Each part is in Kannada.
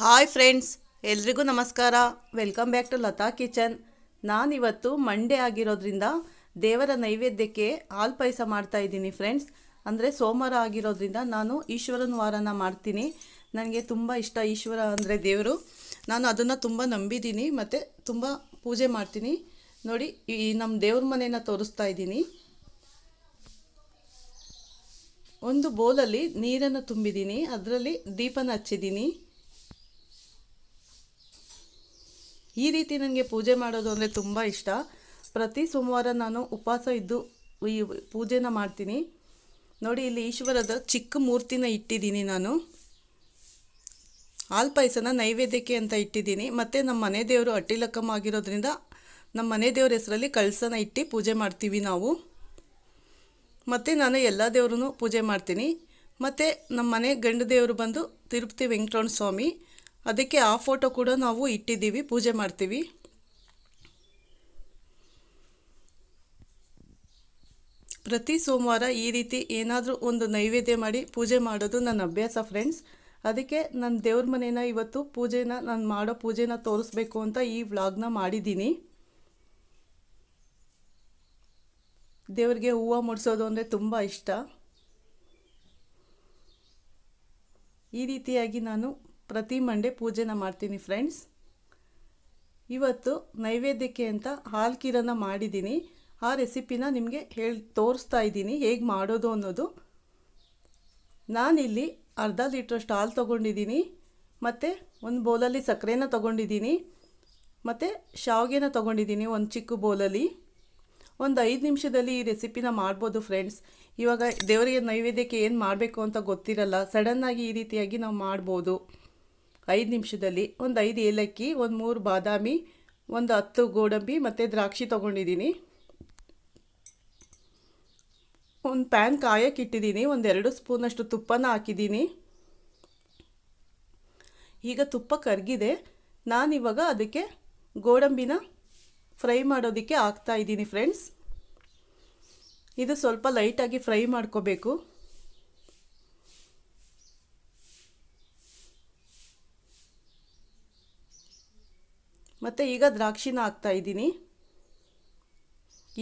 ಹಾಯ್ ಫ್ರೆಂಡ್ಸ್, ಎಲ್ರಿಗೂ ನಮಸ್ಕಾರ. Welcome back to Lata kitchen. ನಾನಿವತ್ತು ಮಂಡೇ ಆಗಿರೋದ್ರಿಂದ ದೇವರ ನೈವೇದ್ಯಕ್ಕೆ ಹಾಲು ಪಾಯಸ ಮಾಡ್ತಾ ಇದ್ದೀನಿ ಫ್ರೆಂಡ್ಸ್. ಅಂದರೆ ಸೋಮವಾರ ಆಗಿರೋದ್ರಿಂದ ನಾನು ಈಶ್ವರನ ವಾರನ ಮಾಡ್ತೀನಿ. ನನಗೆ ತುಂಬ ಇಷ್ಟ ಈಶ್ವರ ಅಂದರೆ ದೇವರು. ನಾನು ಅದನ್ನು ತುಂಬ ನಂಬಿದ್ದೀನಿ ಮತ್ತು ತುಂಬ ಪೂಜೆ ಮಾಡ್ತೀನಿ. ನೋಡಿ, ಈ ನಮ್ಮ ದೇವ್ರ ಮನೆಯನ್ನ ತೋರಿಸ್ತಾ ಇದ್ದೀನಿ. ಒಂದು ಬೋಲಲ್ಲಿ ನೀರನ್ನು ತುಂಬಿದ್ದೀನಿ. ಅದರಲ್ಲಿ ದೀಪನ ಹಚ್ಚಿದ್ದೀನಿ. ಈ ರೀತಿ ನನಗೆ ಪೂಜೆ ಮಾಡೋದು ಅಂದರೆ ತುಂಬ ಇಷ್ಟ. ಪ್ರತಿ ಸೋಮವಾರ ನಾನು ಉಪವಾಸ ಇದ್ದು ಈ ಪೂಜೆನ ಮಾಡ್ತೀನಿ. ನೋಡಿ, ಇಲ್ಲಿ ಈಶ್ವರದ ಚಿಕ್ಕ ಮೂರ್ತಿನ ಇಟ್ಟಿದ್ದೀನಿ ನಾನು. ಹಾಲು ಪಾಯಸನ ನೈವೇದ್ಯಕ್ಕೆ ಅಂತ ಇಟ್ಟಿದ್ದೀನಿ. ಮತ್ತು ನಮ್ಮ ಮನೆ ದೇವರು ಅಟ್ಟಿಲಕ್ಕಮ್ಮ ಆಗಿರೋದ್ರಿಂದ ನಮ್ಮ ಮನೆ ದೇವ್ರ ಹೆಸರಲ್ಲಿ ಕಳಸನ ಇಟ್ಟು ಪೂಜೆ ಮಾಡ್ತೀವಿ ನಾವು. ಮತ್ತು ನಾನು ಎಲ್ಲ ದೇವ್ರೂ ಪೂಜೆ ಮಾಡ್ತೀನಿ. ಮತ್ತು ನಮ್ಮ ಮನೆ ಗಂಡು ದೇವರು ಬಂದು ತಿರುಪತಿ ವೆಂಕಟರಮಣ ಸ್ವಾಮಿ. ಅದಕ್ಕೆ ಆ ಫೋಟೋ ಕೂಡ ನಾವು ಇಟ್ಟಿದ್ದೀವಿ. ಪೂಜೆ ಮಾಡ್ತೀವಿ. ಪ್ರತಿ ಸೋಮವಾರ ಈ ರೀತಿ ಏನಾದರೂ ಒಂದು ನೈವೇದ್ಯ ಮಾಡಿ ಪೂಜೆ ಮಾಡೋದು ನನ್ನ ಅಭ್ಯಾಸ ಫ್ರೆಂಡ್ಸ್ ಅದಕ್ಕೆ ನನ್ನ ದೇವ್ರ ಮನೇನ ಇವತ್ತು ಪೂಜೆನ, ನಾನು ಮಾಡೋ ಪೂಜೆನ ತೋರಿಸ್ಬೇಕು ಅಂತ ಈ ವ್ಲಾಗ್ನ ಮಾಡಿದ್ದೀನಿ. ದೇವ್ರಿಗೆ ಹೂವು ಮುಡಿಸೋದು ಅಂದರೆ ತುಂಬ ಇಷ್ಟ. ಈ ರೀತಿಯಾಗಿ ನಾನು ಪ್ರತಿ ಮಂಡೆ ಪೂಜೆನ ಮಾಡ್ತೀನಿ ಫ್ರೆಂಡ್ಸ್ ಇವತ್ತು ನೈವೇದ್ಯಕ್ಕೆ ಅಂತ ಹಾಲು ಕೀರನ್ನು ಮಾಡಿದ್ದೀನಿ. ಆ ರೆಸಿಪಿನ ನಿಮಗೆ ಹೇಳಿ, ತೋರಿಸ್ತಾ ಇದ್ದೀನಿ ಹೇಗೆ ಮಾಡೋದು ಅನ್ನೋದು. ನಾನಿಲ್ಲಿ ಅರ್ಧ ಲೀಟ್ರಷ್ಟು ಹಾಲು ತೊಗೊಂಡಿದ್ದೀನಿ. ಮತ್ತು ಒಂದು ಬೌಲಲ್ಲಿ ಸಕ್ಕರೆನ ತೊಗೊಂಡಿದ್ದೀನಿ. ಮತ್ತು ಶಾವಿಗೆನ ತೊಗೊಂಡಿದ್ದೀನಿ ಒಂದು ಚಿಕ್ಕ ಬೌಲಲ್ಲಿ. ಒಂದು ಐದು ನಿಮಿಷದಲ್ಲಿ ಈ ರೆಸಿಪಿನ ಮಾಡ್ಬೋದು ಫ್ರೆಂಡ್ಸ್ ಇವಾಗ ದೇವರಿಗೆ ನೈವೇದ್ಯಕ್ಕೆ ಏನು ಮಾಡಬೇಕು ಅಂತ ಗೊತ್ತಿರಲ್ಲ ಸಡನ್ನಾಗಿ ಈ ರೀತಿಯಾಗಿ ನಾವು ಮಾಡ್ಬೋದು. ಐದು ನಿಮಿಷದಲ್ಲಿ ಒಂದು ಐದು ಏಲಕ್ಕಿ, ಒಂದು ಮೂರು ಬಾದಾಮಿ, ಒಂದು ಹತ್ತು ಗೋಡಂಬಿ ಮತ್ತು ದ್ರಾಕ್ಷಿ ತೊಗೊಂಡಿದ್ದೀನಿ. ಒಂದು ಪ್ಯಾನ್ ಕಾಯಕ್ಕೆ ಇಟ್ಟಿದ್ದೀನಿ ಒಂದೆರಡು ಸ್ಪೂನಷ್ಟು ತುಪ್ಪನ ಹಾಕಿದ್ದೀನಿ. ಈಗ ತುಪ್ಪ ಕರಗಿದೆ ನಾನಿವಾಗ ಅದಕ್ಕೆ ಗೋಡಂಬಿನ ಫ್ರೈ ಮಾಡೋದಕ್ಕೆ ಹಾಕ್ತಾ ಇದ್ದೀನಿ ಫ್ರೆಂಡ್ಸ್. ಇದು ಸ್ವಲ್ಪ ಲೈಟಾಗಿ ಫ್ರೈ ಮಾಡ್ಕೋಬೇಕು. ಮತ್ತು ಈಗ ದ್ರಾಕ್ಷಿನ ಹಾಕ್ತಾ ಇದ್ದೀನಿ.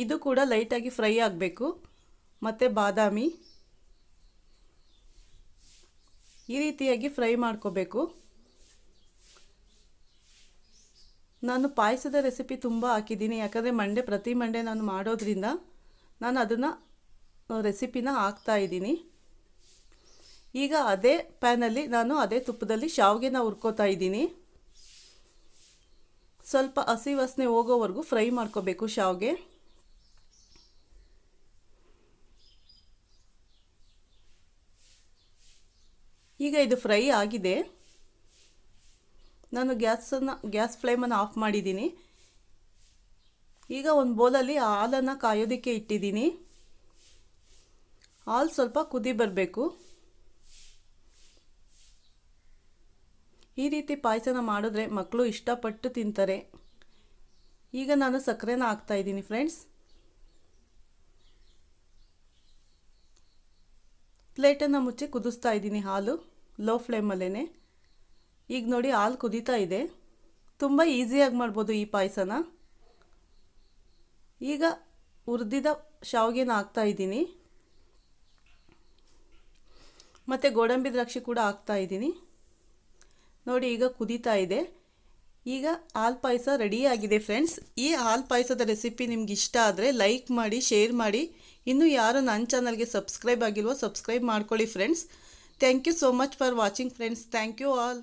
ಇದು ಕೂಡ ಲೈಟಾಗಿ ಫ್ರೈ ಆಗಬೇಕು. ಮತ್ತು ಬಾದಾಮಿ. ಈ ರೀತಿಯಾಗಿ ಫ್ರೈ ಮಾಡ್ಕೋಬೇಕು. ನಾನು ಪಾಯಸದ ರೆಸಿಪಿ ತುಂಬ ಹಾಕಿದ್ದೀನಿ. ಯಾಕಂದರೆ ಮಂಡೆ, ಪ್ರತಿ ಮಂಡೆ ನಾನು ಮಾಡೋದ್ರಿಂದ ನಾನು ಅದನ್ನು ರೆಸಿಪಿನ ಹಾಕ್ತಾ ಇದ್ದೀನಿ. ಈಗ ಅದೇ ಪ್ಯಾನಲ್ಲಿ ನಾನು ಅದೇ ತುಪ್ಪದಲ್ಲಿ ಶಾವಿಗೆನ ಹುರ್ಕೋತಾ ಇದ್ದೀನಿ. ಸ್ವಲ್ಪ ಹಸಿ ವಾಸನೆ ಹೋಗೋವರೆಗೂ ಫ್ರೈ ಮಾಡ್ಕೋಬೇಕು ಶಾವ್ಗೆ. ಈಗ ಇದು ಫ್ರೈ ಆಗಿದೆ. ನಾನು ಗ್ಯಾಸನ್ನು, ಗ್ಯಾಸ್ ಫ್ಲೇಮನ್ನು ಆಫ್ ಮಾಡಿದ್ದೀನಿ. ಈಗ ಒಂದು ಬೌಲಲ್ಲಿ ಹಾಲನ್ನು ಕಾಯೋದಕ್ಕೆ ಇಟ್ಟಿದ್ದೀನಿ. ಹಾಲು ಸ್ವಲ್ಪ ಕುದಿ ಬರಬೇಕು. ಈ ರೀತಿ ಪಾಯಸನ ಮಾಡಿದ್ರೆ ಮಕ್ಕಳು ಇಷ್ಟಪಟ್ಟು ತಿಂತಾರೆ. ಈಗ ನಾನು ಸಕ್ಕರೆನ ಹಾಕ್ತಾ ಇದ್ದೀನಿ ಫ್ರೆಂಡ್ಸ್ ಪ್ಲೇಟನ್ನು ಮುಚ್ಚಿ ಕುದಿಸ್ತಾ ಇದ್ದೀನಿ ಹಾಲು ಲೋ ಫ್ಲೇಮಲ್ಲೇ ಈಗ ನೋಡಿ ಹಾಲು ಕುದೀತಾ ಇದೆ. ತುಂಬ ಈಸಿಯಾಗಿ ಮಾಡ್ಬೋದು ಈ ಪಾಯಸನ. ಈಗ ಹುರಿದಿದ ಶಾವಿಗೆನ ಹಾಕ್ತಾ ಇದ್ದೀನಿ. ಮತ್ತು ಗೋಡಂಬಿ ದ್ರಾಕ್ಷಿ ಕೂಡ ಹಾಕ್ತಾ ಇದ್ದೀನಿ. ನೋಡಿ ಈಗ ಕುದೀತಾ ಇದೆ. ಈಗ ಹಾಲು ಪಾಯಸ ರೆಡಿಯಾಗಿದೆ ಫ್ರೆಂಡ್ಸ್ ಈ ಹಾಲು ಪಾಯಸದ ರೆಸಿಪಿ ನಿಮ್ಗೆ ಇಷ್ಟ ಆದರೆ ಲೈಕ್ ಮಾಡಿ ಶೇರ್ ಮಾಡಿ. ಇನ್ನೂ ಯಾರು ನನ್ನ ಚಾನಲ್ಗೆ ಸಬ್ಸ್ಕ್ರೈಬ್ ಆಗಿಲ್ವೋ ಸಬ್ಸ್ಕ್ರೈಬ್ ಮಾಡ್ಕೊಳ್ಳಿ friends thank you so much for watching friends thank you all